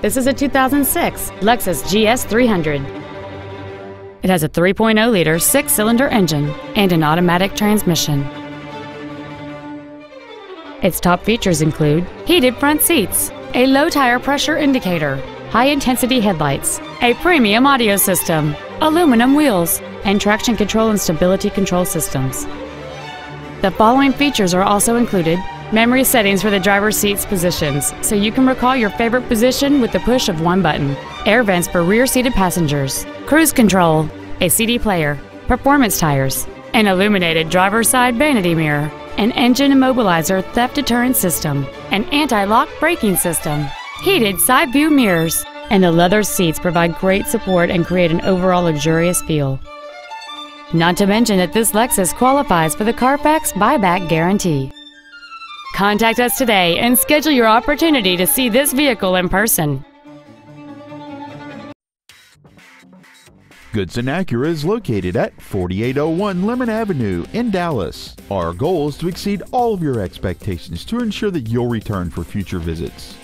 This is a 2006 Lexus GS 300. It has a 3.0-liter six-cylinder engine and an automatic transmission. Its top features include heated front seats, a low tire pressure indicator, high-intensity headlights, a premium audio system, aluminum wheels, and traction control and stability control systems. The following features are also included memory settings for the driver's seat's positions, so you can recall your favorite position with the push of one button, air vents for rear seated passengers, cruise control, a CD player, performance tires, an illuminated driver's side vanity mirror, an engine immobilizer theft deterrent system, an anti lock braking system, heated side view mirrors, and the leather seats provide great support and create an overall luxurious feel. Not to mention that this Lexus qualifies for the Carfax buyback guarantee. Contact us today and schedule your opportunity to see this vehicle in person. Goodson Acura is located at 4801 Lemmon Avenue in Dallas. Our goal is to exceed all of your expectations to ensure that you'll return for future visits.